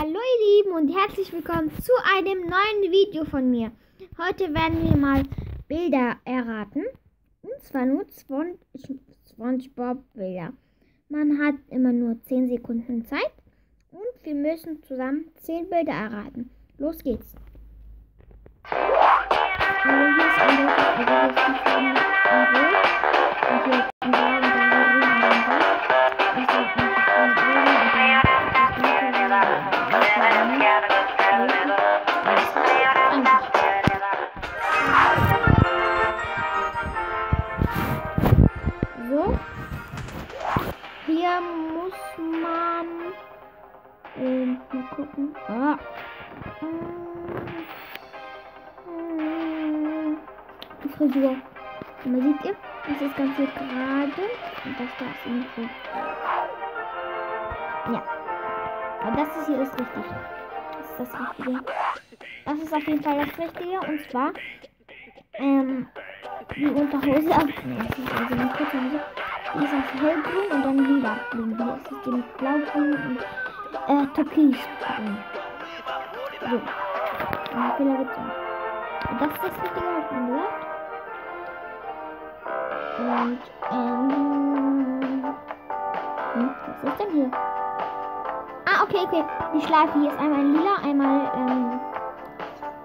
Hallo ihr Lieben und herzlich willkommen zu einem neuen Video von mir. Heute werden wir mal Bilder erraten. Und zwar nur SpongeBob-Bilder. Man hat immer nur 10 Sekunden Zeit und wir müssen zusammen 10 Bilder erraten. Los geht's. Also hier ist eindeutig, So. Hier muss man ähm, mal gucken. Ah. Die Frisur. Und da seht ihr, das ist ganz gerade und das da ist irgendwo. Ja. Aber das ist hier ist richtig. Das ist das Richtige. Das ist auf jeden Fall das Richtige und zwar ähm, die Unterhose auf. Also eine kurze. Die ist auf hellgrün und dann lila grün. Hier ist es dem blaugrün und äh, türkisgrün. So. Und Fehler gibt's auch. Und das ist das Richtige, hat man gesagt. Und, ähm. Hm, was ist denn hier? Okay, okay. Die Schleife hier ist einmal in lila, einmal, ähm,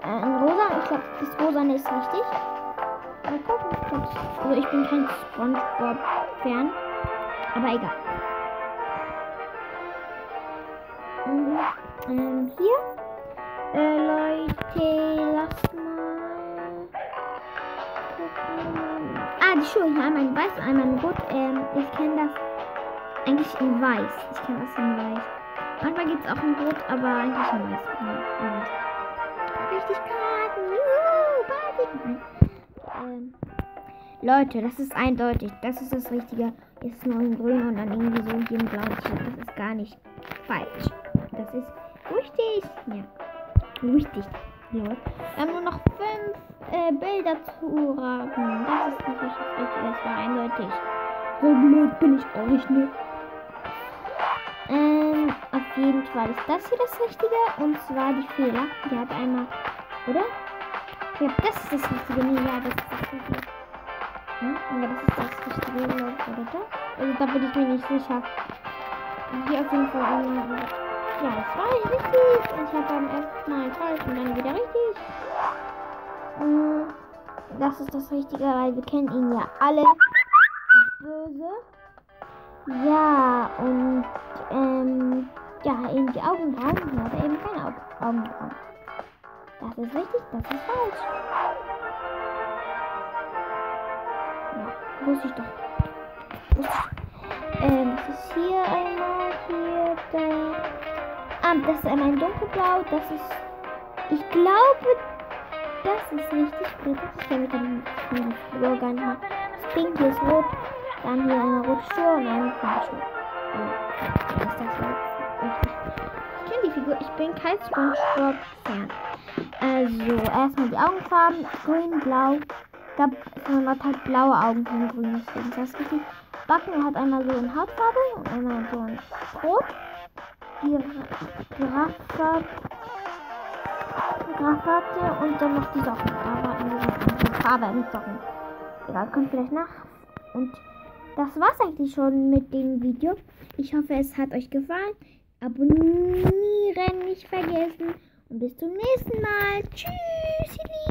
äh, in rosa. Ich glaube, das rosane ist richtig. Mal gucken. Also ich bin kein Spongebob-Fan. Aber egal. Mhm. Ähm, hier. Äh, Leute, lasst mal. gucken. Ah, die Schuhe hier. Einmal in weiß, einmal in rot. Ähm, ich kenne das eigentlich in weiß. Ich kenne das in weiß. Manchmal gibt es auch in rot, aber eigentlich. Ja, in weiß. Richtig Karten. Juhu. Ähm, Leute, das ist eindeutig. Das ist das Richtige. Jetzt ist nur in grün und dann irgendwie so hier in blau. Das ist gar nicht falsch. Das ist richtig. Ja. Richtig. Leute. Wir haben nur noch fünf äh, Bilder zu raten. Das ist nicht das Richtige. Das war eindeutig. So blöd bin ich auch nicht, ne? Ähm, auf jeden Fall ist das hier das Richtige. Und zwar die Fehler. Die hat einmal, oder? Ja, das ist das Richtige. Nee, ja, das ist das Richtige. Hm? Ja, das ist das Richtige, oder da? Also da bin ich mir nicht sicher. Hier auf jeden Fall einmal. Ja, das war nicht richtig. Und ich habe beim ersten Mal falsch und dann wieder richtig. Hm, Das ist das Richtige, weil wir kennen ihn ja alle. Böse. Ja, und ähm, ja, eben die Augenbrauen. Ja, aber eben keine Augen Augenbrauen. Das ist richtig, das ist falsch. Ja, wusste ich doch. Ich. Ähm, das ist hier einmal, hier, da. Ah, das ist einmal ein dunkelblau. Das ist, ich glaube, das ist richtig gut. Ich kenne den Figur gar nicht mehr. Das Pink hier ist rot. Dann hier eine rote Schuhe und eine pinke Schuhe. Oh, ist das so richtig? Figur. Ich bin kein Spongebob-Fan. Also, erstmal die Augenfarben. Grün, blau. Man hat halt blaue Augen von grün. Deswegen ist das richtig. Backen hat einmal so in Hautfarbe und einmal so in Rot. Die Giraffe. Gravate und dann noch die Socken. Da war in dieser Farbe mit Socken. Egal, kommt vielleicht nach. Und das war's eigentlich schon mit dem Video. Ich hoffe, es hat euch gefallen. Abonnieren nicht vergessen. Und bis zum nächsten Mal. Tschüss, ihr Lieben.